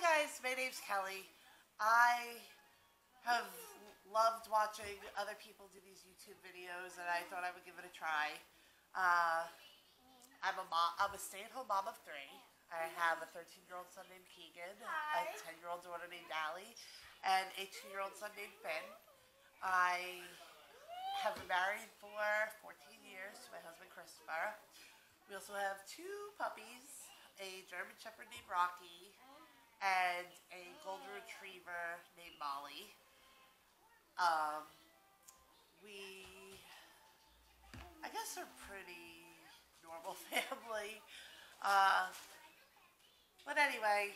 guys, my name's Kelly. I have loved watching other people do these YouTube videos, and I thought I would give it a try. Uh, I'm a mom, I'm a stay-at-home mom of three. I have a 13-year-old son named Keegan, a 10-year-old daughter named Allie, and a 2-year-old son named Finn. I have been married for 14 years to my husband Christopher. We also have two puppies, a German Shepherd named Rocky, and a golden retriever named Molly. Um, we, I guess, are pretty normal family. Uh, but anyway,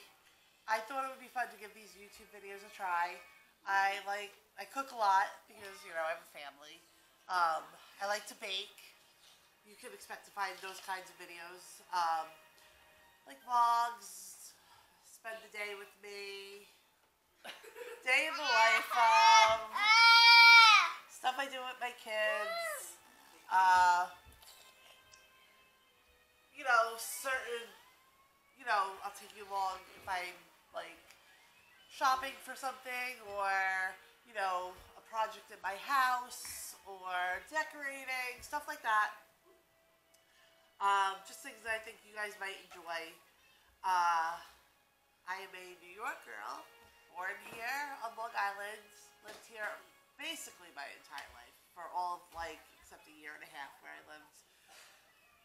I thought it would be fun to give these YouTube videos a try. I like, I cook a lot because, you know, I have a family. Um, I like to bake. You can expect to find those kinds of videos. Um, like vlogs, spend the day with me. Day in the life of stuff I do with my kids. Uh, you know, certain, you know, I'll take you along if I'm like shopping for something or, you know, a project in my house or decorating, stuff like that. Um, just things that I think you guys might enjoy. Uh, York girl, born here on Long Island, lived here basically my entire life for all of like except a year and a half where I lived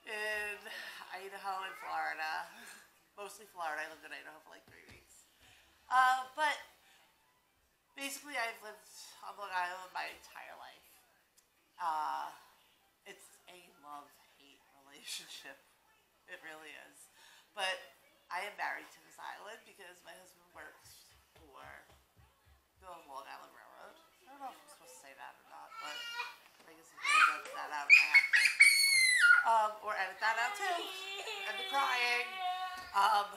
in Idaho and Florida. Mostly Florida. I lived in Idaho for like three weeks. Uh, but basically, I've lived on Long Island my entire life. Uh, it's a love-hate relationship. It really is. But I am married to this island because my husband works for the Long Island Railroad. I don't know if I'm supposed to say that or not, but I guess if I edit that out, I have to. Um, or edit that out too. And the crying. Um,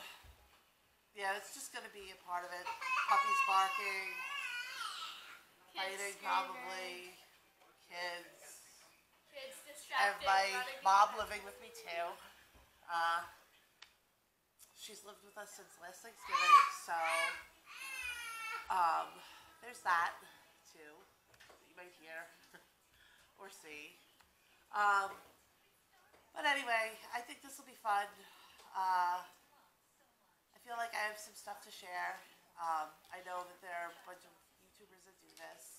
yeah, it's just gonna be a part of it. Puppies barking, fighting probably, kids. Kids I have my mom living with me too. Uh, she's lived with us since last Thanksgiving, so um, there's that too that you might hear or see. Um, but anyway, I think this will be fun. Uh, I feel like I have some stuff to share. Um, I know that there are a bunch of YouTubers that do this,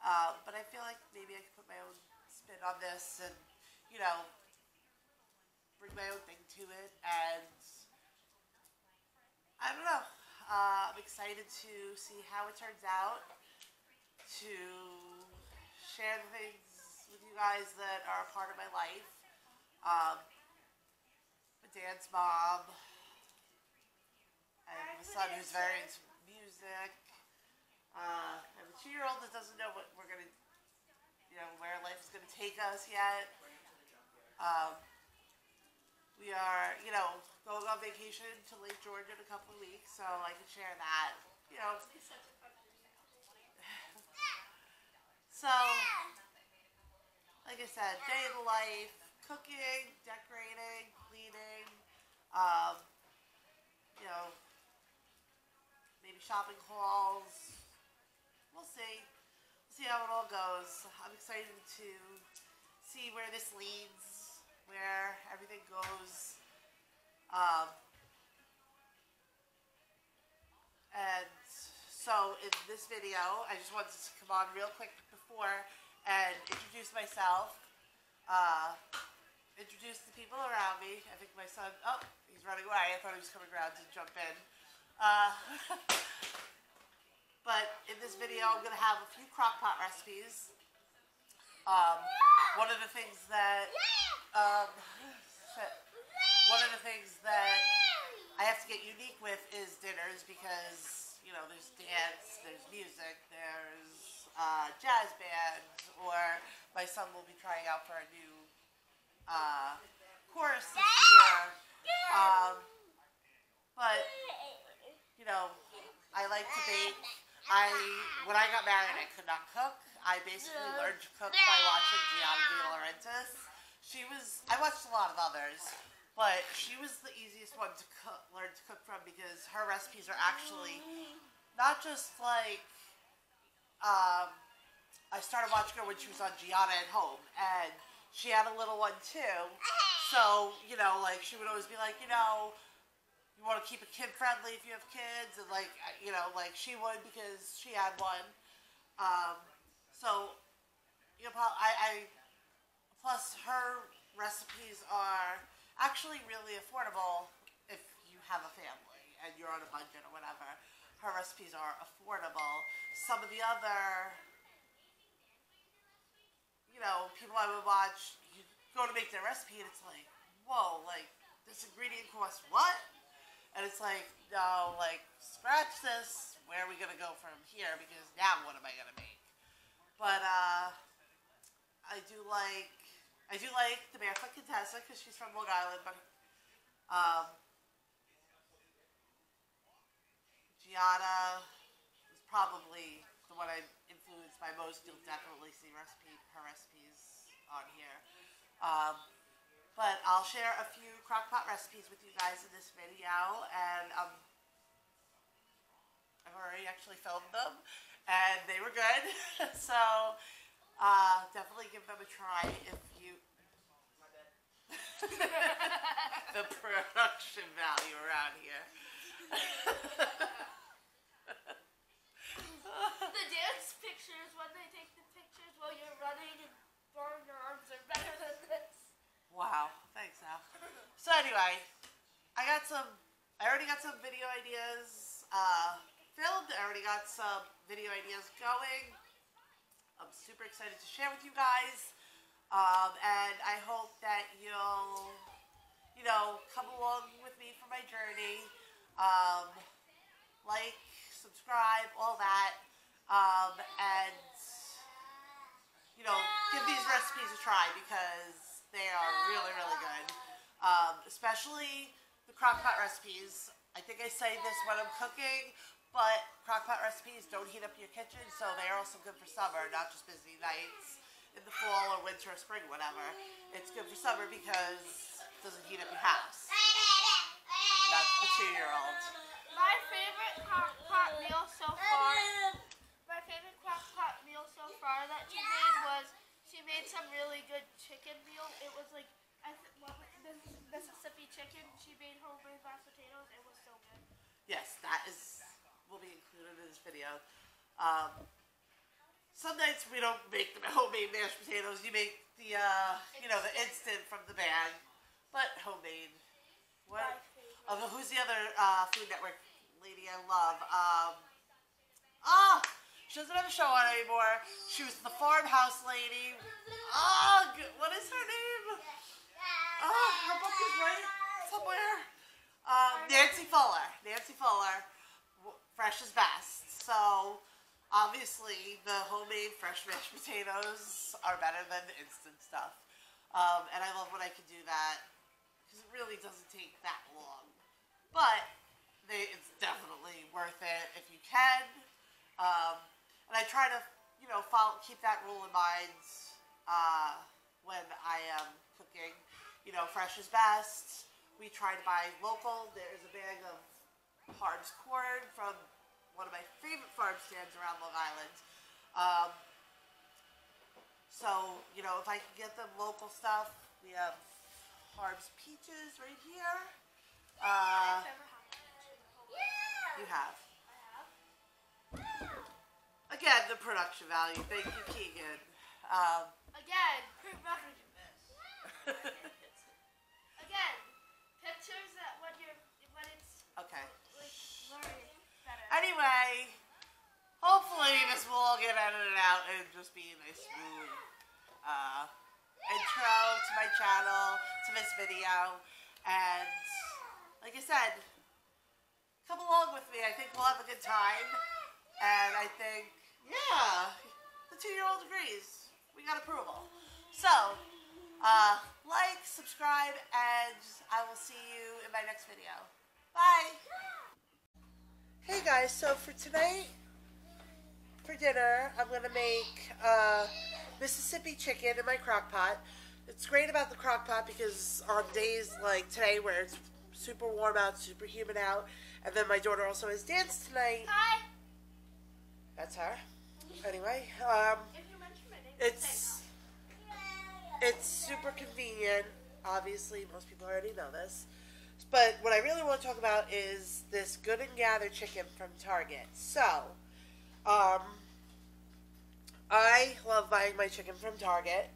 um, but I feel like maybe I could put my own spin on this and, you know, bring my own thing to it. And know. Uh, I'm excited to see how it turns out. To share the things with you guys that are a part of my life. Um, a dance mom. I have a son who's very into music. Uh, I have a two-year-old that doesn't know what we're gonna, you know, where life is gonna take us yet. Um, we are, you know, going on vacation to Lake George in a couple of weeks, so I can share that. You know, so like I said, day in the life, cooking, decorating, cleaning, um, you know, maybe shopping hauls. We'll see. We'll see how it all goes. I'm excited to see where this leads, where everything goes. Um, and so in this video, I just wanted to come on real quick before and introduce myself. Uh, introduce the people around me. I think my son, oh, he's running away. I thought he was coming around to jump in. Uh, but in this video, I'm going to have a few crock pot recipes. Um, one of the things that, um, one of the things that I have to get unique with is dinners because, you know, there's dance, there's music, there's uh, jazz band, or my son will be trying out for a new uh, chorus this year. Um, but, you know, I like to bake. I when I got married, I could not cook. I basically learned to cook by watching Giada De Laurentiis. She was. I watched a lot of others, but she was the easiest one to cook, learn to cook from because her recipes are actually not just like um, I started watching her when she was on Giada at home, and she had a little one too. So you know, like she would always be like, you know, you want to keep it kid friendly if you have kids, and like you know, like she would because she had one. Um, so you know, I, I plus her recipes are actually really affordable if you have a family and you're on a budget or whatever. Her recipes are affordable. Some of the other, you know, people I would watch, you go to make their recipe and it's like, whoa, like this ingredient costs what? And it's like, no, like scratch this. Where are we gonna go from here? Because now what am I gonna make? But uh, I do like I do like the Barefoot Contessa because she's from Long Island, but um, is probably the one I'm influenced by most. You'll definitely see recipe her recipes on here. Um, but I'll share a few crockpot recipes with you guys in this video, and um, I've already actually filmed them, and they were good. so uh, definitely give them a try if. the production value around here. the dance pictures, when they take the pictures while you're running and throwing your arms, are better than this. Wow, thanks, Al. So anyway, I got some. I already got some video ideas uh, filmed. I already got some video ideas going. I'm super excited to share with you guys. Um, and I hope that you'll, you know, come along with me for my journey. Um, like, subscribe, all that. Um, and, you know, give these recipes a try because they are really, really good. Um, especially the crockpot recipes. I think I say this when I'm cooking, but crockpot recipes don't heat up your kitchen, so they are also good for summer, not just busy nights in the fall or winter or spring, whatever. It's good for summer because it doesn't heat up your house. That's the two-year-old. My favorite crockpot meal so far. My favorite crockpot meal so far that she made was she made some really good chicken meal. It was like I Mississippi chicken. She made homemade mashed potatoes. It was so good. Yes, that is will be included in this video. Um, some nights we don't make the homemade mashed potatoes. You make the, uh, you know, the instant from the bag, but homemade. What? Oh, who's the other uh, Food Network lady I love? Um, oh, she doesn't have a show on anymore. She was the farmhouse lady. Oh, what is her name? Oh, her book is right somewhere. Uh, Nancy Fuller. Nancy Fuller fresh is best. So obviously the homemade fresh mashed potatoes are better than the instant stuff. Um, and I love when I can do that because it really doesn't take that long. But they, it's definitely worth it if you can. Um, and I try to, you know, follow, keep that rule in mind uh, when I am cooking. You know, fresh is best. We try to buy local. There's a bag of Harbes corn from one of my favorite farm stands around Long Island. Um, so, you know, if I can get them local stuff, we have Harbes peaches right here. Uh, you have. Again, the production value. Thank you, Keegan. Um, Again, quick reference this. Again, pictures that when you're when it's okay. Anyway, hopefully this will all get edited out and just be a nice smooth uh, intro to my channel, to this video. And like I said, come along with me. I think we'll have a good time. And I think, yeah, the two-year-old agrees. We got approval. So, uh, like, subscribe, and I will see you in my next video. Bye! Hey guys, so for tonight, for dinner, I'm going to make uh, Mississippi chicken in my crock pot. it's great about the crock pot because on days like today where it's super warm out, super humid out, and then my daughter also has dance tonight. Hi. That's her. Anyway, um, If you mention my name, it's it's super convenient. Obviously, most people already know this. But what I really want to talk about is this Good and Gather chicken from Target. So, um, I love buying my chicken from Target.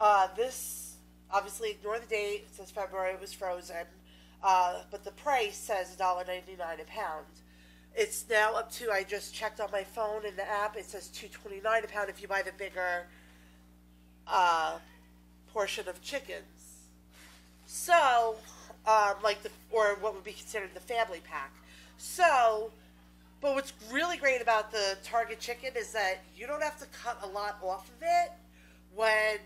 Uh, this, obviously, ignore the date. It says February. It was frozen. Uh, but the price says $1.99 a pound. It's now up to, I just checked on my phone in the app, it says $2.29 a pound if you buy the bigger uh, portion of chickens. So, um, like the, or what would be considered the family pack. So, but what's really great about the Target chicken is that you don't have to cut a lot off of it when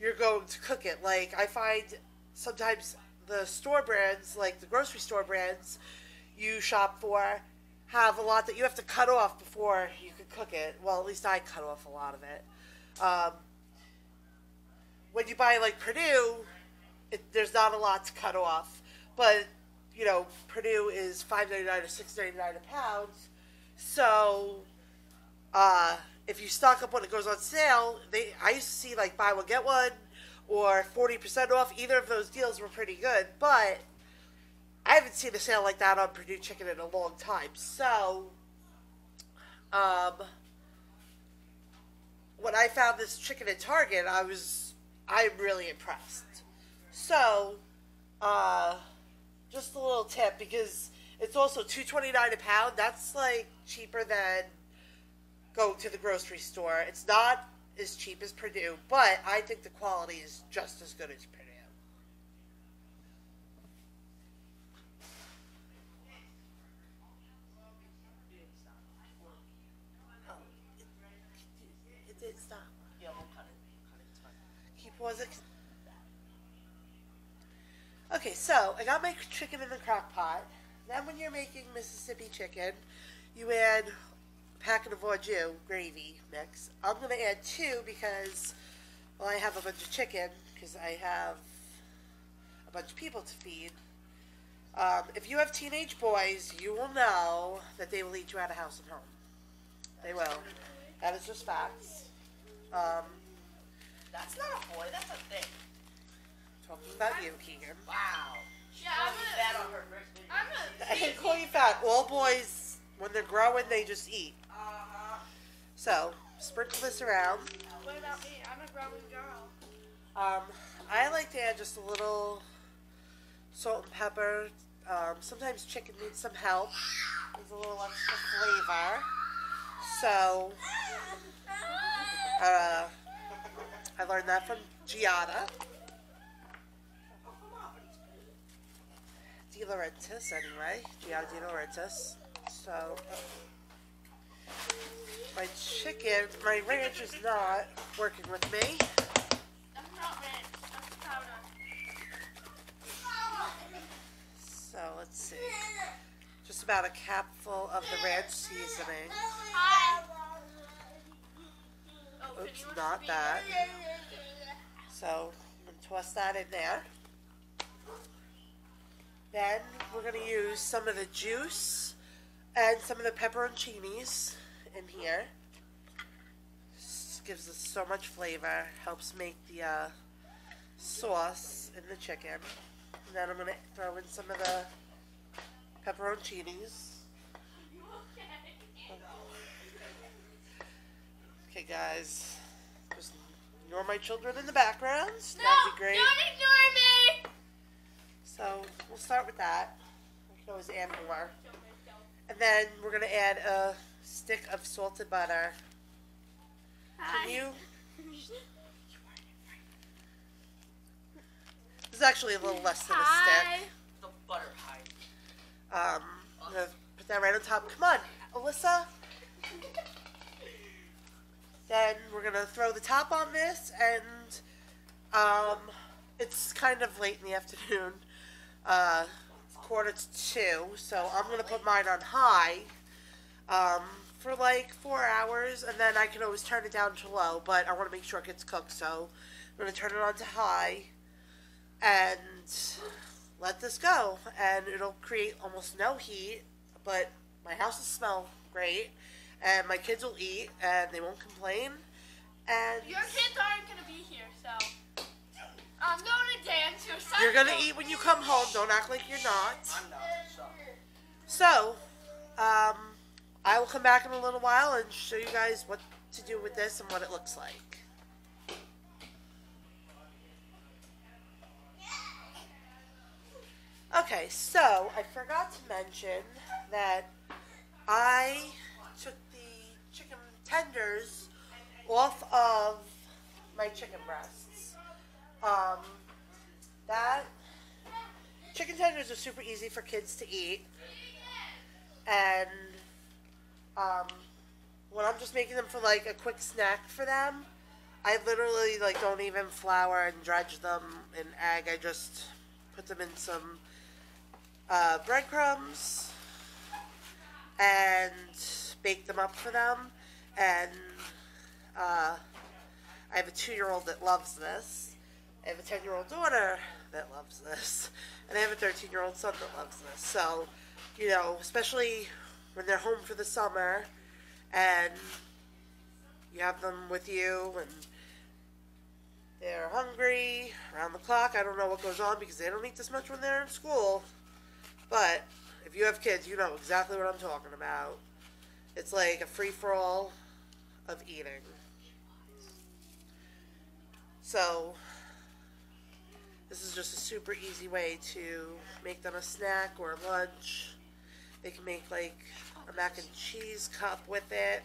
you're going to cook it. Like, I find sometimes the store brands, like the grocery store brands you shop for, have a lot that you have to cut off before you can cook it. Well, at least I cut off a lot of it. Um, when you buy like Perdue, it, there's not a lot to cut off, but you know Perdue is five ninety nine or six ninety nine a pound. So, uh, if you stock up when it goes on sale, they I used to see like buy one get one or forty percent off. Either of those deals were pretty good, but I haven't seen a sale like that on Perdue Chicken in a long time. So, um, when I found this chicken at Target, I was I'm really impressed. So, uh, just a little tip because it's also two twenty nine a pound. That's like cheaper than going to the grocery store. It's not as cheap as Perdue, but I think the quality is just as good as Perdue. Oh, it, it did stop. Yeah, we'll cut it. Cut it. It's fine. Keep pause it. Okay, so I got my chicken in the crock pot. Then when you're making Mississippi chicken, you add a packet of au gravy mix. I'm going to add two because, well, I have a bunch of chicken because I have a bunch of people to feed. Um, if you have teenage boys, you will know that they will eat you out of house and home. They will. That is just facts. Um, That's not a boy, that's a thing. Talking about you, Keegan. Wow. Yeah, I'm She's gonna. fat on her first video. I'm gonna. I call you fat. All boys, when they're growing, they just eat. Uh-huh. So, sprinkle this around. What about me? I'm a growing girl. Um, I like to add just a little salt and pepper. Um, sometimes chicken needs some help. There's a little extra flavor. So, uh, I learned that from Giada. De Laurentiis, anyway. Giada De Laurentiis. So, uh, my chicken, my ranch is not working with me. That's not ranch. That's powder. So let's see. Just about a capful of the ranch seasoning. Oh, Oops, not that. So I'm gonna toss that in there. Then we're gonna use some of the juice and some of the pepperoncinis in here. This gives us so much flavor. Helps make the uh, sauce in the chicken. And then I'm gonna throw in some of the pepperoncinis. Okay, guys. Just ignore my children in the background. No, That'd be great. don't ignore me. So we'll start with that. We can always add more. And then we're gonna add a stick of salted butter. Can you? This is actually a little less than a stick. The butter hide. Um, I'm gonna put that right on top. Come on, Alyssa. Then we're gonna throw the top on this, and um, it's kind of late in the afternoon, uh, quarter to two. So I'm gonna put mine on high um, for like four hours, and then I can always turn it down to low. But I want to make sure it gets cooked. So I'm gonna turn it on to high and let this go, and it'll create almost no heat, but my house will smell great, and my kids will eat, and they won't complain. And Your kids aren't gonna be here, so I'm going to dance. Your son you're gonna eat when you come home. Don't act like you're not. I'm not. So. So, um, I will come back in a little while and show you guys what to do with this and what it looks like. Okay, so I forgot to mention that I took the chicken tenders off of my chicken breasts. Um, that chicken tenders are super easy for kids to eat and um, when I'm just making them for like a quick snack for them, I literally like don't even flour and dredge them in egg. I just put them in some uh, breadcrumbs and bake them up for them. And uh, I have a two-year-old that loves this. I have a ten-year-old daughter that loves this, and I have a thirteen-year-old son that loves this. So you know, especially when they're home for the summer and you have them with you and they're hungry around the clock. I don't know what goes on because they don't eat this much when they're in school. But if you have kids, you know exactly what I'm talking about. It's like a free for all of eating. So, this is just a super easy way to make them a snack or lunch. They can make like a mac and cheese cup with it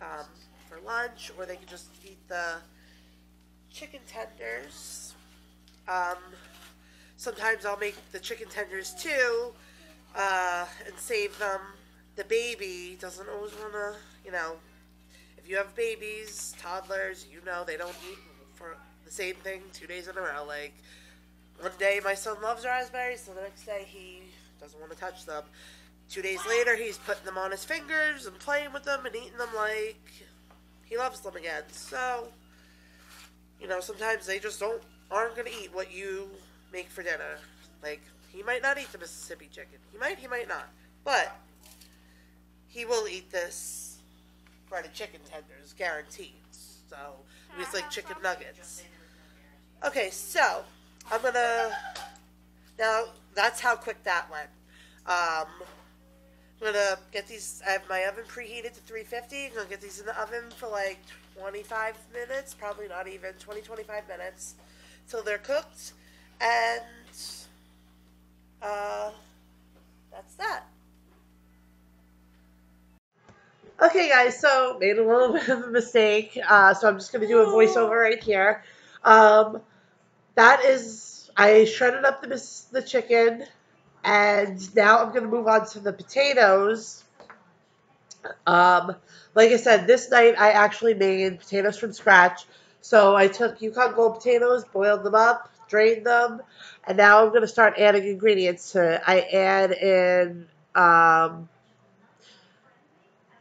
um, for lunch, or they can just eat the chicken tenders. Um, sometimes I'll make the chicken tenders too uh, and save them. The baby doesn't always want to, you know, if you have babies, toddlers, you know they don't eat for the same thing two days in a row. Like, one day my son loves raspberries, so the next day he doesn't want to touch them. Two days later, he's putting them on his fingers and playing with them and eating them like he loves them again. So, you know, sometimes they just don't aren't gonna eat what you make for dinner. Like he might not eat the Mississippi chicken. He might, he might not, but he will eat this breaded chicken tenders, guaranteed. So it's like chicken nuggets. Okay, so I'm gonna now. That's how quick that went. Um, I'm gonna get these. I have my oven preheated to 350. I'm gonna get these in the oven for like 25 minutes, probably not even 20, 25 minutes, till they're cooked, and uh, that's that. Okay, guys, so made a little bit of a mistake, uh, so I'm just gonna do a voiceover right here. Um, that is, I shredded up the the chicken, and now I'm gonna move on to the potatoes. Um, like I said, this night I actually made potatoes from scratch. So I took Yukon Gold potatoes, boiled them up, drained them, and now I'm going to start adding ingredients to it. I add in um,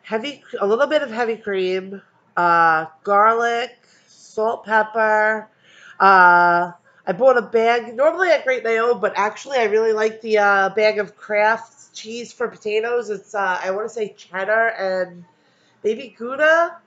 heavy, a little bit of heavy cream, uh, garlic, salt, pepper. Uh, I bought a bag. Normally I grate my own, but actually I really like the uh, bag of Kraft cheese for potatoes. It's uh, I want to say cheddar and maybe Gouda.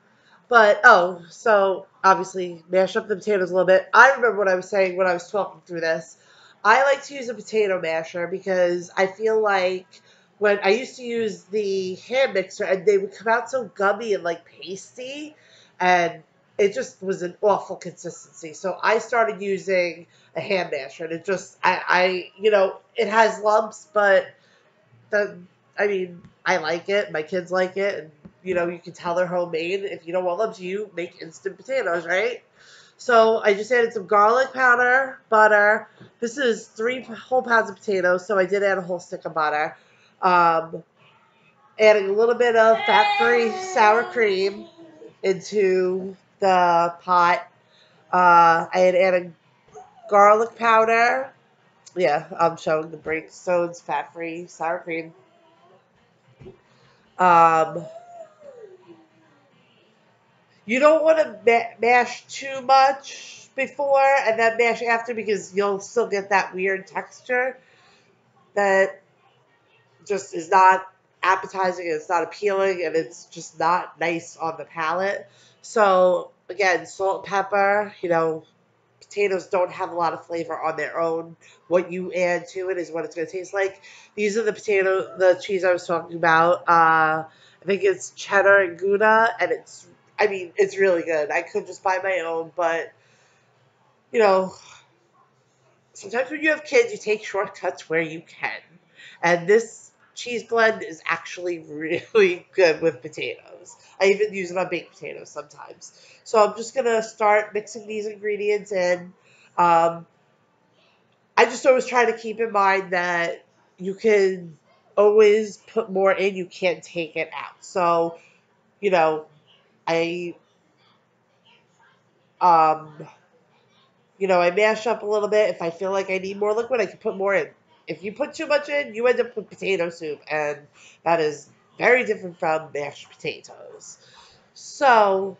But oh, so obviously mash up the potatoes a little bit. I remember what I was saying when I was talking through this. I like to use a potato masher because I feel like when I used to use the hand mixer and they would come out so gummy and like pasty and it just was an awful consistency. So I started using a hand masher and it just I, I you know, it has lumps but the I mean, I like it, my kids like it and you know, you can tell they're homemade. If you don't want them, you make instant potatoes, right? So I just added some garlic powder, butter. This is three whole pounds of potatoes, so I did add a whole stick of butter. Um, adding a little bit of fat-free sour cream into the pot. Uh, I had added garlic powder. Yeah, I'm showing the Breakstone's fat-free sour cream. Um, you don't want to ma- mash too much before and then mash after because you'll still get that weird texture that just is not appetizing it's not appealing and it's just not nice on the palate. So again, salt, pepper, you know, potatoes don't have a lot of flavor on their own. What you add to it is what it's going to taste like. These are the potato, the cheese I was talking about. Uh, I think it's cheddar and Gouda, and it's, I mean, it's really good. I could just buy my own, but, you know, sometimes when you have kids, you take shortcuts where you can. And this cheese blend is actually really good with potatoes. I even use it on baked potatoes sometimes. So I'm just going to start mixing these ingredients in. Um, I just always try to keep in mind that you can always put more in, you can't take it out. So, you know, I um you know, I mash up a little bit. If I feel like I need more liquid, I can put more in. If you put too much in, you end up with potato soup, and that is very different from mashed potatoes. So,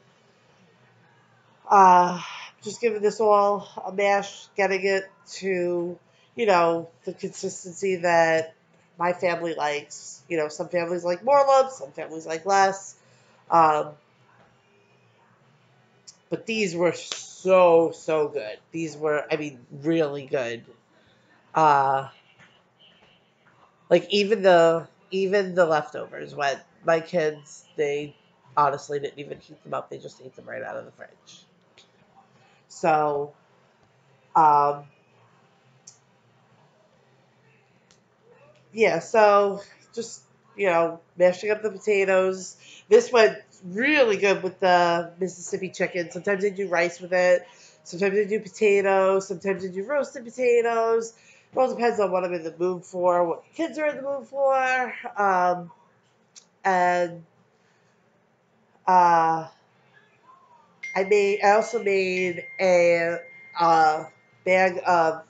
uh, just giving this all a mash, getting it to, you know, the consistency that my family likes. You know, some families like more lumps, some families like less. Um, but these were so so good. These were, I mean, really good. Uh, like even the even the leftovers when my kids they honestly didn't even heat them up they just ate them right out of the fridge. So um yeah so just you know mashing up the potatoes. This went really good with the mississippi chicken. Sometimes i do rice with it. Sometimes i do potatoes. Sometimes i do roasted potatoes it depends on what I'm in the mood for, what the kids are in the mood for. Um, and uh, I made. I also made a uh, bag of.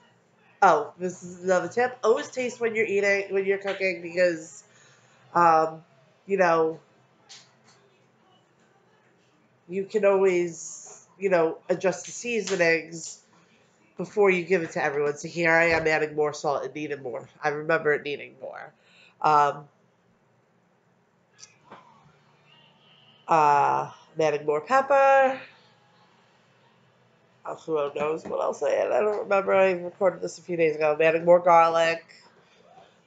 Oh, this is another tip. Always taste when you're eating, when you're cooking, because, um, you know, you can always, you know, adjust the seasonings before you give it to everyone. So here I am adding more salt. It needed more. I remember it needing more. Um, uh, I'm adding more pepper. Who knows what else I add? I don't remember. I recorded this a few days ago. I'm adding more garlic.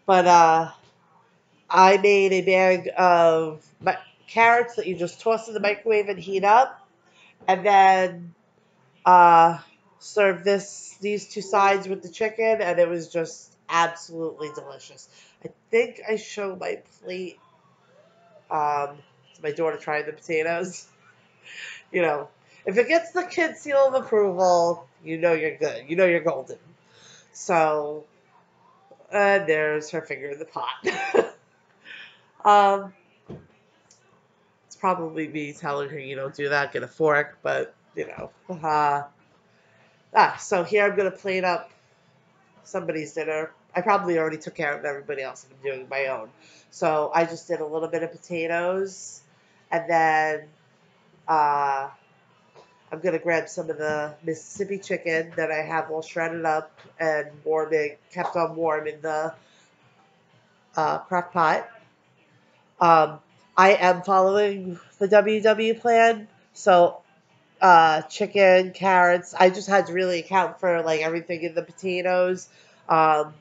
But uh, I made a bag of carrots that you just toss in the microwave and heat up. And then uh, served this these two sides with the chicken, and it was just absolutely delicious. I think I show my plate um, to my daughter trying the potatoes. You know, if it gets the kid seal of approval, you know you're good. You know you're golden. So, and there's her finger in the pot. um, it's probably me telling her you don't do that, get a fork, but you know, uh, Ah, so here I'm going to plate up somebody's dinner. I probably already took care of everybody else and I'm doing my own. So I just did a little bit of potatoes and then uh, I'm going to grab some of the Mississippi chicken that I have all shredded up and warming, kept on warm in the uh, crock pot. Um, I am following the WW plan, so uh, chicken, carrots. I just had to really account for like everything in the potatoes. Um,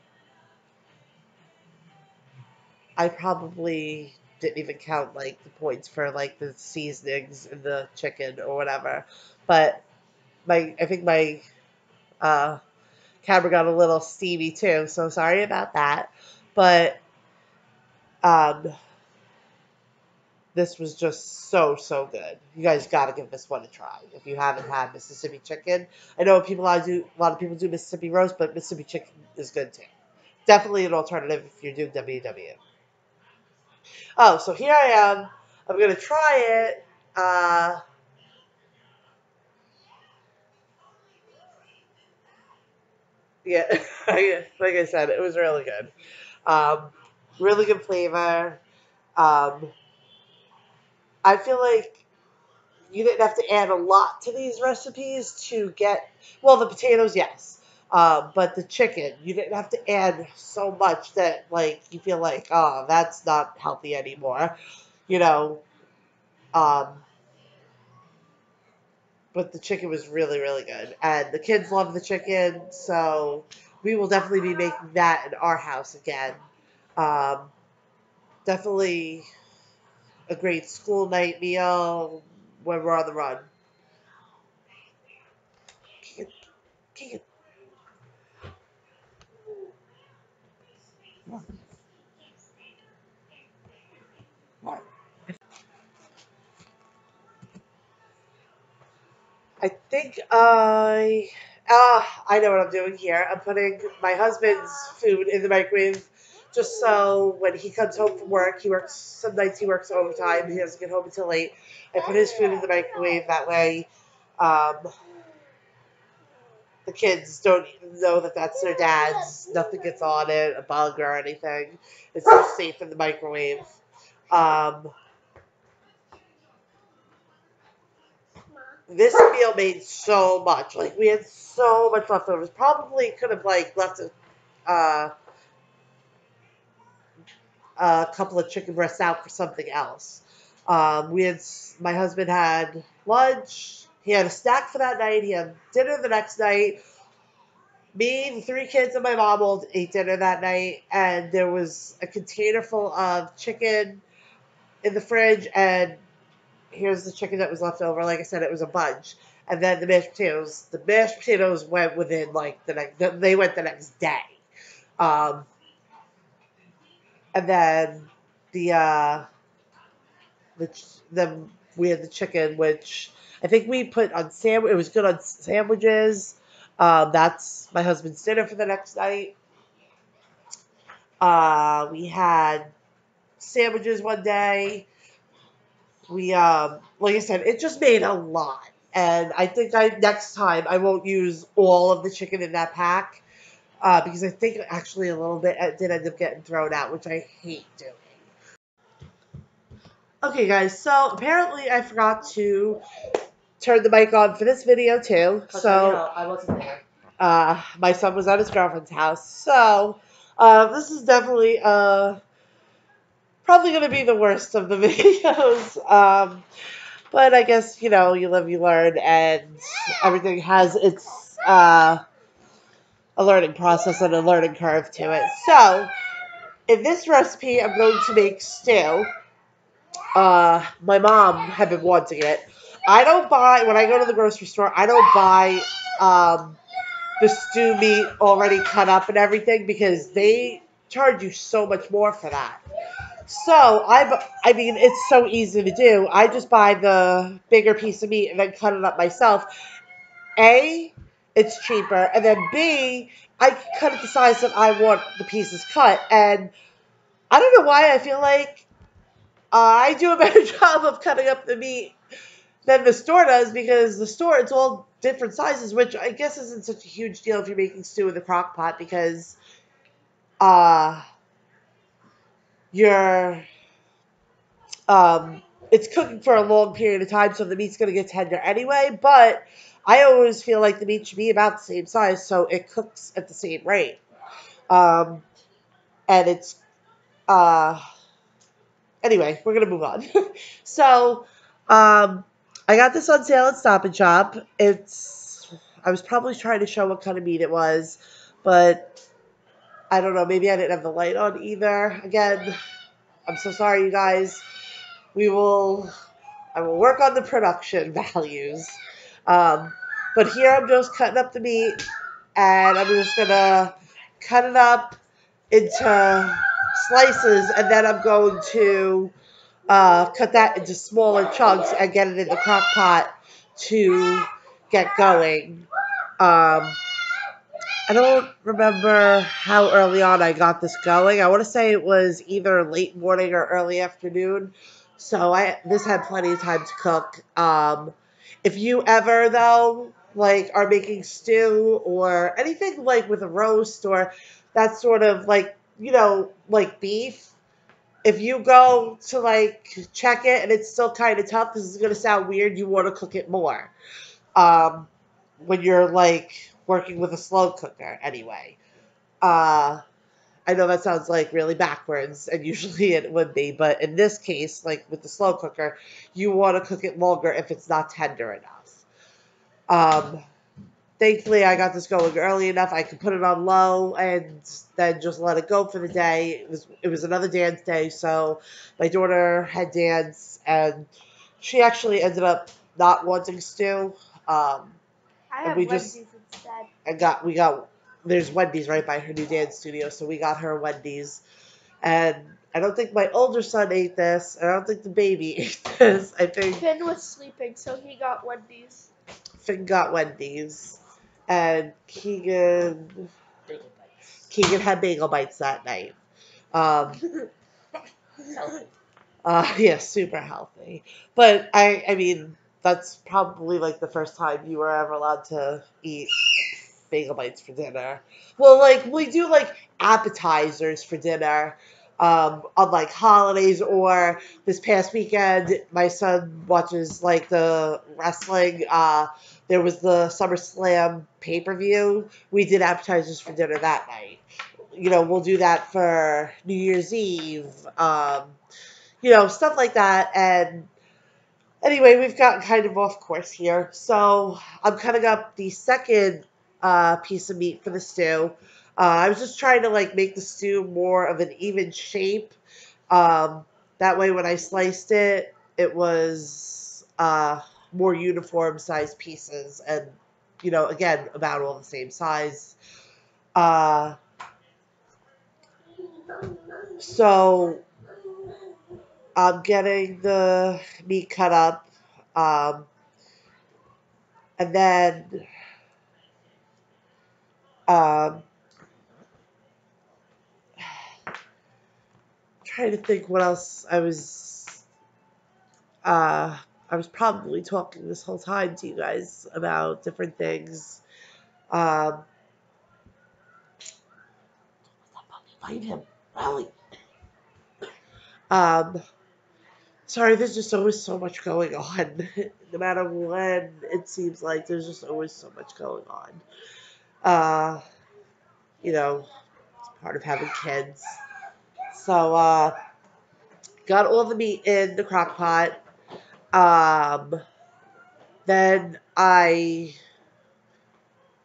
I probably didn't even count like the points for like the seasonings in the chicken or whatever. But my I think my uh, camera got a little steamy too, so sorry about that. But um, this was just so so good. You guys got to give this one a try if you haven't had Mississippi chicken. I know people I do a lot of people do Mississippi roast, but Mississippi chicken is good too. Definitely an alternative if you're doing WW. Oh, so here I am. I'm gonna try it. Uh, yeah, like I said, it was really good. Um, really good flavor. Um, I feel like you didn't have to add a lot to these recipes to get well the potatoes yes. Um, but the chicken you didn't have to add so much that like you feel like oh that's not healthy anymore you know? Um, but the chicken was really really good. And the kids love the chicken so we will definitely be making that in our house again. Um, definitely a great school night meal when we're on the run. I think I ah I know what I'm doing here. I'm putting my husband's food in the microwave just so when he comes home from work, he works some nights he works overtime. He doesn't get home until late. I put his food in the microwave that way. Um, the kids don't know that that's their dad's. Nothing gets on it, a bug or anything. It's just safe in the microwave. Um, this meal made so much. Like we had so much leftovers. Probably could have like left a. Uh, a couple of chicken breasts out for something else. Um, we had my husband had lunch. He had a snack for that night. He had dinner the next night. Me, the three kids, and my mom all ate dinner that night, and there was a container full of chicken in the fridge. And here's the chicken that was left over. Like I said, it was a bunch. And then the mashed potatoes. The mashed potatoes went within like the next. They went the next day. Um, and then the uh, the the we had the chicken, which I think we put on sandwich. It was good on sandwiches. Um, that's my husband's dinner for the next night. Uh, we had sandwiches one day. We um, like I said, it just made a lot, and I think I next time I won't use all of the chicken in that pack uh, because I think actually a little bit did end up getting thrown out, which I hate doing. Okay, guys, so apparently I forgot to turn the mic on for this video too. So I wasn't there. uh, my son was at his girlfriend's house. So uh, this is definitely uh, probably going to be the worst of the videos. Um, but I guess, you know, you live, you learn, and everything has its uh, a learning process and a learning curve to it. So, in this recipe, I'm going to make stew. Uh, my mom had been wanting it. I don't buy, when I go to the grocery store, I don't buy um, the stew meat already cut up and everything because they charge you so much more for that. So, I, I mean, it's so easy to do. I just buy the bigger piece of meat and then cut it up myself. A, it's cheaper. And then B, I cut it the size that I want the pieces cut. And I don't know why I feel like I do a better job of cutting up the meat than the store does because the store it's all different sizes, which I guess isn't such a huge deal if you're making stew in the crock pot because uh you're um it's cooking for a long period of time so the meat's gonna get tender anyway, but I always feel like the meat should be about the same size so it cooks at the same rate. Um, and it's, uh, anyway, we're going to move on. so, um, I got this on sale at Stop and Shop. It's, I was probably trying to show what kind of meat it was, but I don't know, maybe I didn't have the light on either. Again, I'm so sorry, you guys. We will, I will work on the production values. Um, but here I'm just cutting up the meat and I'm just to cut it up into slices and then I'm going to uh, cut that into smaller chunks and get it in the crock pot to get going. Um, I don't remember how early on I got this going. I want to say it was either late morning or early afternoon. So I this had plenty of time to cook. Um, if you ever though like are making stew or anything like with a roast or that sort of like you know like beef if you go to like check it and it's still kind of tough, this is gonna sound weird. You want to cook it more, um, when you're like working with a slow cooker. Anyway, uh, I know that sounds like really backwards, and usually it would be, but in this case, like with the slow cooker, you want to cook it longer if it's not tender enough. Um, thankfully, I got this going early enough. I could put it on low and then just let it go for the day. It was it was another dance day, so my daughter had dance, and she actually ended up not wanting stew. Um, I And we just- instead. and got we got there's Wendy's right by her new dance studio, so we got her Wendy's, and I don't think my older son ate this. I don't think the baby ate this. I think Finn was sleeping, so he got Wendy's. Finn got Wendy's, and Keegan Bagel bites. Keegan had bagel bites that night. Um, Healthy. uh, yeah, super healthy. But I, I mean, that's probably like the first time you were ever allowed to eat bagel bites for dinner. Well, like we do like appetizers for dinner. Um, on like holidays or this past weekend, my son watches like the wrestling. Uh, there was the SummerSlam pay per view. We did appetizers for dinner that night. You know, we'll do that for New Year's Eve. Um, you know, stuff like that. And anyway, we've gotten kind of off course here. So I'm cutting up the second uh, piece of meat for the stew. Uh, I was just trying to like make the stew more of an even shape. Um, that way, when I sliced it, it was uh, more uniform size pieces, and you know, again, about all the same size. Uh, so I'm getting the meat cut up, um, and then um, trying to think what else I was. Uh, I was probably talking this whole time to you guys about different things. Um, Find him, Rally. Um, sorry, there's just always so much going on. no matter when, it seems like there's just always so much going on. Uh, you know, it's part of having kids. So, uh, got all the meat in the crock pot. Um, then I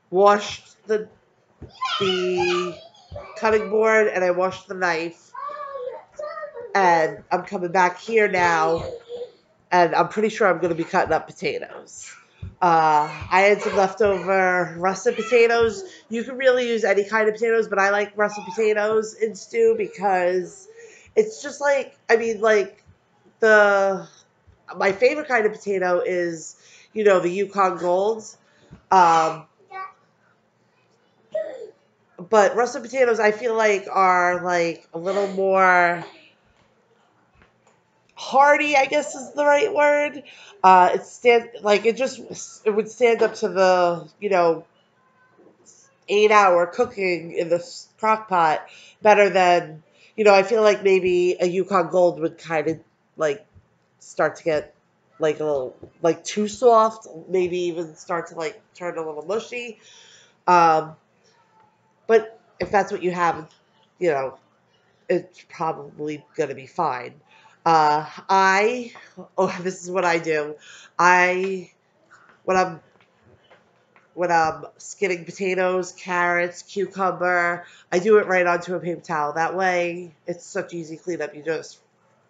washed the the cutting board and I washed the knife. And I'm coming back here now, and I'm pretty sure I'm going to be cutting up potatoes. Uh, I had some leftover russet potatoes. You can really use any kind of potatoes, but I like russet potatoes in stew because it's just like, I mean, like the my favorite kind of potato is, you know, the Yukon Golds. Um, but russet potatoes, I feel like are like a little more hardy. I guess is the right word. Uh, it stand like it just it would stand up to the you know eight hour cooking in the crock pot better than you know. I feel like maybe a Yukon Gold would kind of like start to get like a little like too soft, maybe even start to like turn a little mushy. Um, but if that's what you have, you know, it's probably gonna be fine. Uh, I oh, this is what I do. I when I'm when I'm skinning potatoes, carrots, cucumber, I do it right onto a paper towel. That way, it's such easy cleanup. You just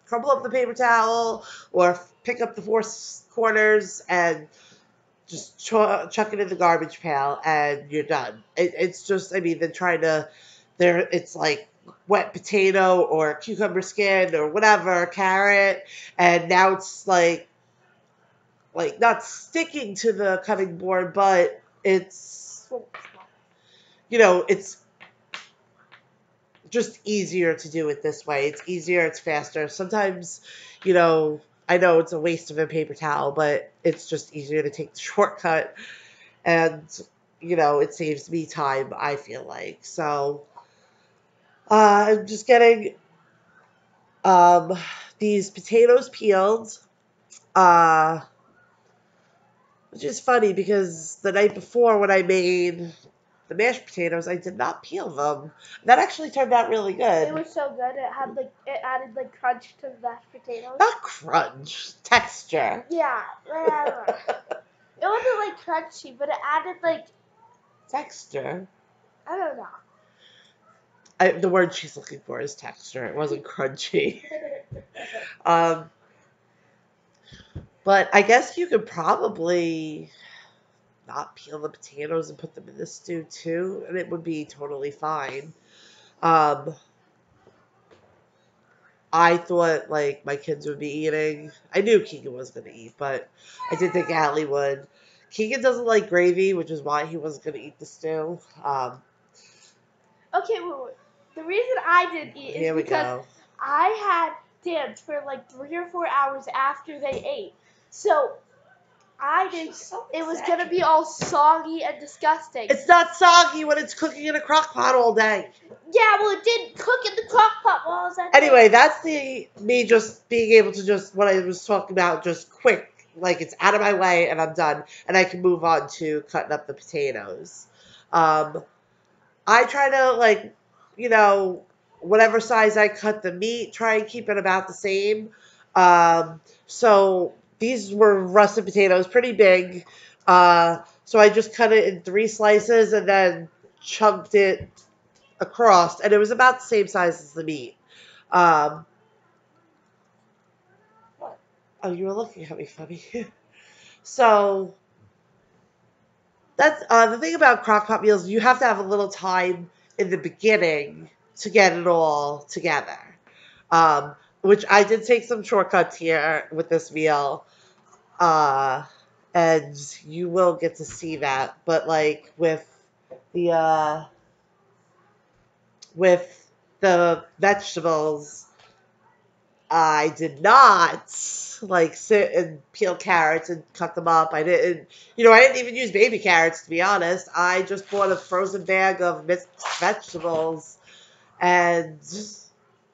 crumple up the paper towel or pick up the four corners and just ch- chuck it in the garbage pail and you're done. It, it's just, I mean, they're trying to, there, it's like wet potato or cucumber skin or whatever, carrot, and now it's like, like not sticking to the cutting board, but it's, you know, it's just easier to do it this way. It's easier, it's faster. Sometimes, you know, I know it's a waste of a paper towel, but it's just easier to take the shortcut. And, you know, it saves me time, I feel like. So, uh, I'm just getting um, these potatoes peeled. Uh, which is funny because the night before when I made the mashed potatoes, I did not peel them. That actually turned out really good. It was so good. It had like it added like crunch to the mashed potatoes. not crunch, texture. Yeah, whatever. it wasn't like crunchy, but it added like texture. I don't know. I, the word she's looking for is texture. It wasn't crunchy. Um, but I guess you could probably not peel the potatoes and put them in the stew too, and it would be totally fine. Um, I thought like my kids would be eating. I knew Keegan was going to eat, but I did think Allie would. Keegan doesn't like gravy, which is why he wasn't going to eat the stew. Um, Okay, wait, wait. The reason I didn't eat here is we because go. I had dance for like three or four hours after they ate. So I didn't. It was gonna be all soggy and disgusting. It's not soggy when it's cooking in a crock pot all day. yeah, well, it didn't cook in the crock pot while I was at Anyway, that's the me just being able to just what I was talking about, just quick, like it's out of my way and I'm done, and I can move on to cutting up the potatoes. Um, I try to like, you know, whatever size I cut the meat, try and keep it about the same. Um, so these were russet potatoes, pretty big. Uh, so I just cut it in three slices and then chunked it across, and it was about the same size as the meat. Um, What? oh, you were looking at me funny. so that's uh, the thing about crock pot meals. You have to have a little time in the beginning to get it all together. Um, which I did take some shortcuts here with this meal. Uh, and you will get to see that. But like with the uh, with the vegetables, I did not like sit and peel carrots and cut them up. I didn't, you know, I didn't even use baby carrots to be honest. I just bought a frozen bag of mixed vegetables and just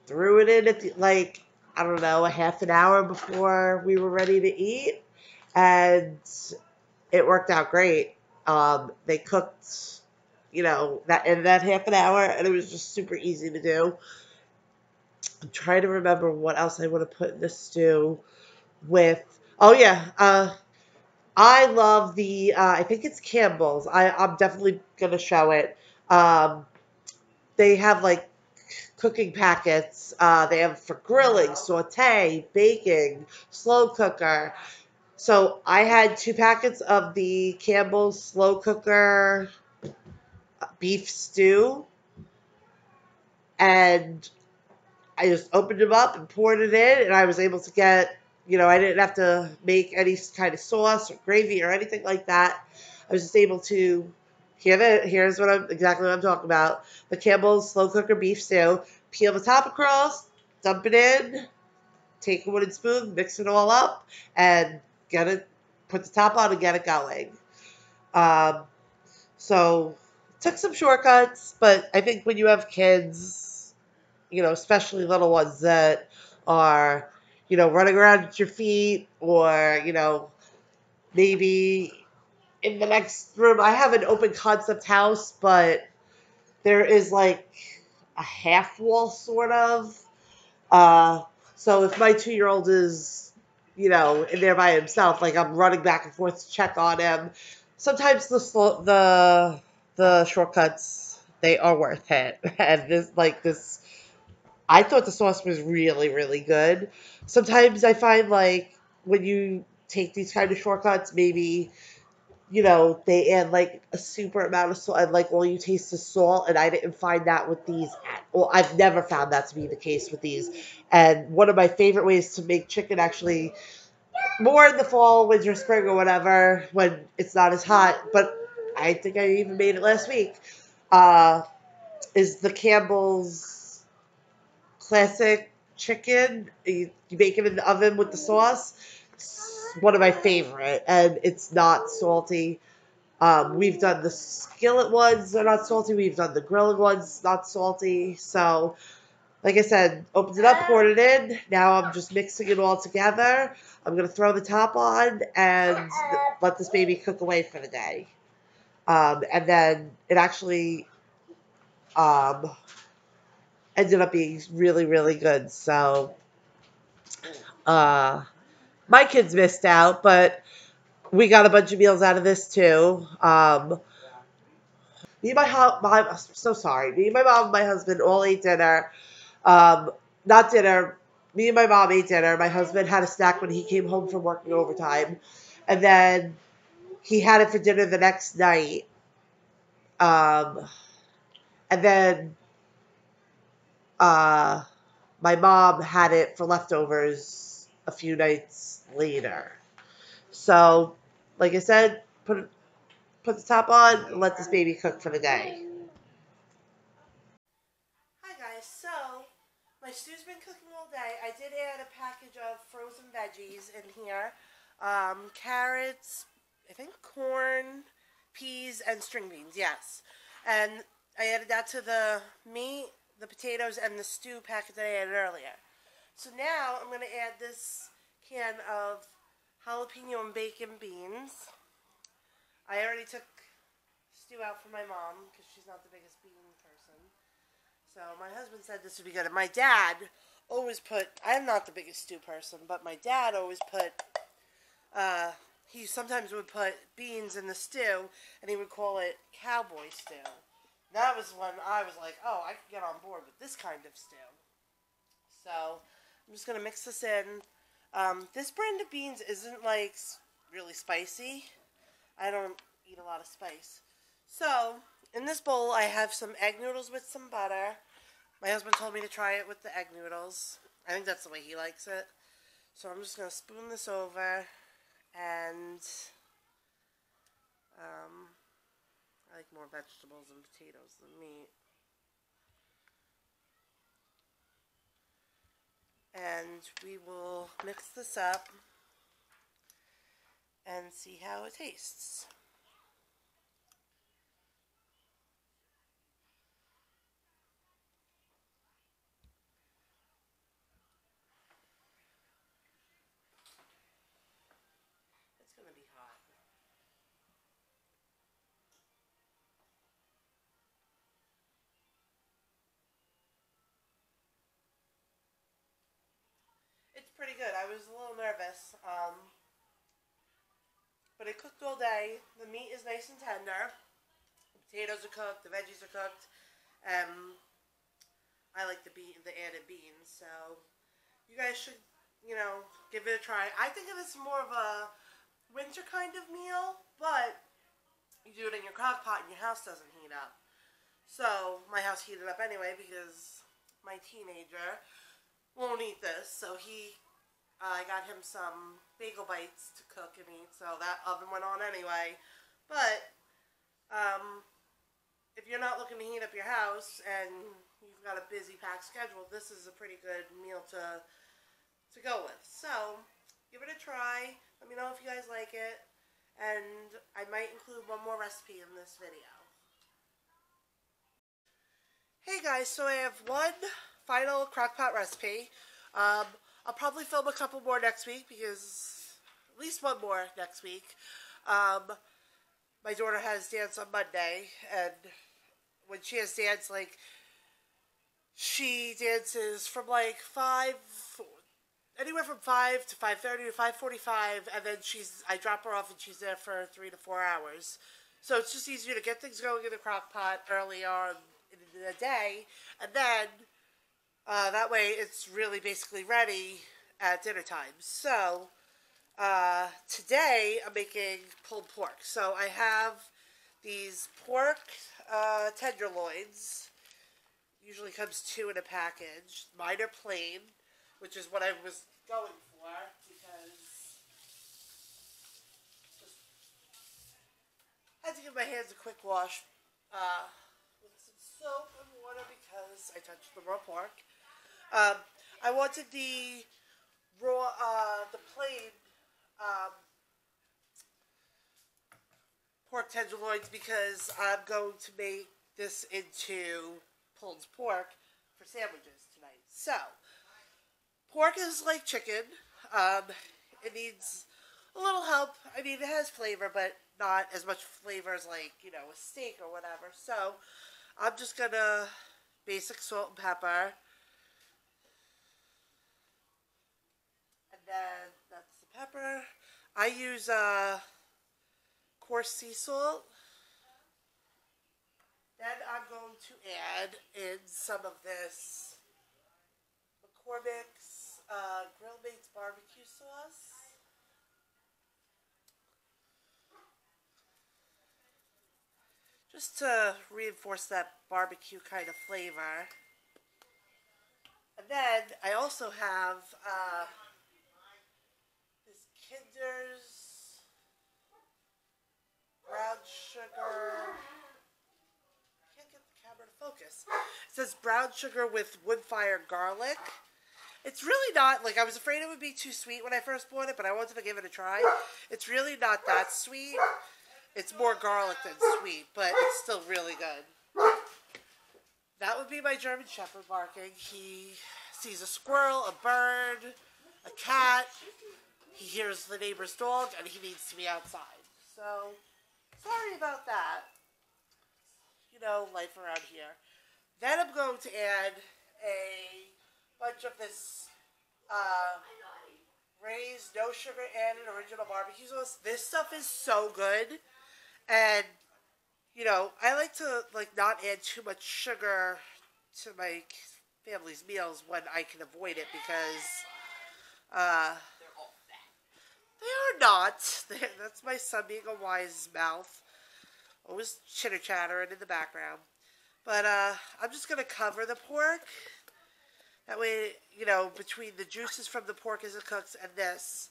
threw it in at the, like I don't know a half an hour before we were ready to eat, and it worked out great. Um, they cooked, you know, that in that half an hour, and it was just super easy to do. I'm trying to remember what else I would have put in the stew with. Oh yeah, uh, I love the. Uh, I think it's Campbell's. I I'm definitely gonna show it. Um, they have like cooking packets. Uh, they have for grilling, saute, baking, slow cooker. So I had two packets of the Campbell's slow cooker beef stew, and I just opened them up and poured it in, and I was able to get, you know, I didn't have to make any kind of sauce or gravy or anything like that. I was just able to. Here it, here's what I'm exactly what I'm talking about. The Campbell's slow cooker beef stew. Peel the top across, dump it in, take a wooden spoon, mix it all up, and get it. Put the top on and get it going. Um, so took some shortcuts, but I think when you have kids, you know, especially little ones that are, you know, running around at your feet or, you know, maybe in the next room. I have an open concept house, but there is like a half wall sort of. Uh, so if my two year old is, you know, in there by himself, like I'm running back and forth to check on him. Sometimes the slow, the the shortcuts they are worth it, and this like this. I thought the sauce was really really good. Sometimes I find like when you take these kind of shortcuts, maybe you know, they add like a super amount of salt and like all you taste is salt and I didn't find that with these at I've never found that to be the case with these. And one of my favorite ways to make chicken actually more in the fall, winter, spring or whatever, when it's not as hot, but I think I even made it last week, uh, is the Campbell's classic chicken. You, you make it in the oven with the sauce It's one of my favorite, and it's not salty. Um, we've done the skillet ones; they're not salty. We've done the grilling ones, not salty. So like I said, opened it up, poured it in. Now I'm just mixing it all together. I'm gonna throw the top on and let this baby cook away for the day. Um, and then it actually um, ended up being really, really good. So uh, my kids missed out, but we got a bunch of meals out of this too. Um, me and my, my I'm so sorry. Me and my mom and my husband all ate dinner. Um, not dinner. Me and my mom ate dinner. My husband had a snack when he came home from working overtime, and then he had it for dinner the next night. Um, and then uh, my mom had it for leftovers a few nights later. So, like I said, put put the top on and let this baby cook for the day. Hi guys, so my stew's been cooking all day. I did add a package of frozen veggies in here. Um, carrots, I think corn, peas, and string beans, yes. And I added that to the meat, the potatoes, and the stew packet that I added earlier. So now I'm going to add this can of jalapeno and bacon beans. I already took stew out for my mom because she's not the biggest bean person. So my husband said this would be good. And my dad always put, I'm not the biggest stew person, but my dad always put, uh, he sometimes would put beans in the stew and he would call it cowboy stew. That was when I was like, oh, I can get on board with this kind of stew. So I'm just going to mix this in. Um, this brand of beans isn't like really spicy. I don't eat a lot of spice. So, in this bowl, I have some egg noodles with some butter. My husband told me to try it with the egg noodles. I think that's the way he likes it. So, I'm just going to spoon this over and um, like more vegetables and potatoes than meat. And we will mix this up and see how it tastes. Pretty good. I was a little nervous, um, but it cooked all day. The meat is nice and tender. The potatoes are cooked. The veggies are cooked. Um, I like the bean, the added beans. So you guys should, you know, give it a try. I think of this more of a winter kind of meal, but you do it in your crock pot and your house doesn't heat up. So my house heated up anyway because my teenager won't eat this. So he, uh, I got him some bagel bites to cook and eat. So that oven went on anyway. But um, if you're not looking to heat up your house and you've got a busy packed schedule, this is a pretty good meal to to go with. So give it a try. Let me know if you guys like it. And I might include one more recipe in this video. Hey guys, so I have one final crockpot recipe. Um, I'll probably film a couple more next week because at least one more next week. Um, my daughter has dance on Monday, and when she has dance, like she dances from like five, anywhere from five to five thirty to five forty-five, and then she's I drop her off and she's there for three to four hours. So it's just easier to get things going in the crock pot early on in the day, and then uh, that way it's really basically ready at dinner time. So uh, today I'm making pulled pork. So I have these pork uh, tenderloins. Usually comes two in a package. Mine are plain, which is what I was going for because just had to give my hands a quick wash uh, with some soap and water because I touched the raw pork. Um, I wanted the raw, uh, the plain um, pork tenderloins because I'm going to make this into pulled pork for sandwiches tonight. So, pork is like chicken. Um, it needs a little help. I mean, it has flavor, but not as much flavor as like you know a steak or whatever. So, I'm just gonna basic salt and pepper, then that's the pepper. I use uh, coarse sea salt. Then I'm going to add in some of this McCormick's uh, Grill Mates barbecue sauce. Just to reinforce that barbecue kind of flavor. And then I also have uh, Kinder's brown sugar. Can't get the camera to focus. It says brown sugar with wood fire garlic. It's really not like I was afraid it would be too sweet when I first bought it, but I wanted to give it a try. It's really not that sweet. It's more garlic than sweet, but it's still really good. That would be my German Shepherd barking. He sees a squirrel, a bird, a cat. He hears the neighbor's dog, and he needs to be outside. So, sorry about that. You know, life around here. Then I'm going to add a bunch of this uh, raised, no sugar added original barbecue sauce. This stuff is so good. And you know, I like to like not add too much sugar to my family's meals when I can avoid it because uh they are not. That's my son being a wise mouth. Always chitter chattering in the background. But uh I'm just gonna cover the pork. That way, you know, between the juices from the pork as it cooks and this,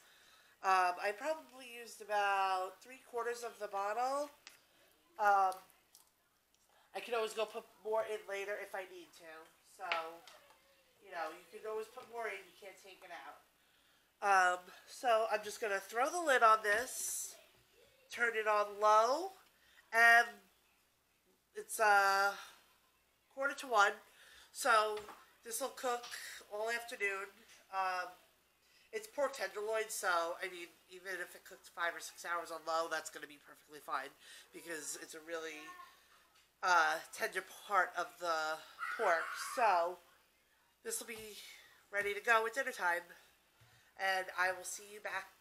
um, I probably used about three quarters of the bottle. Um, I can always go put more in later if I need to. So, you know, you can always put more in. You can't take it out. Um, so I'm just gonna throw the lid on this, turn it on low, and it's uh quarter to one. So this will cook all afternoon. Um, it's pork tenderloin, so I mean, even if it cooks five or six hours on low, that's going to be perfectly fine because it's a really uh, tender part of the pork. So this will be ready to go at dinner time, and I will see you back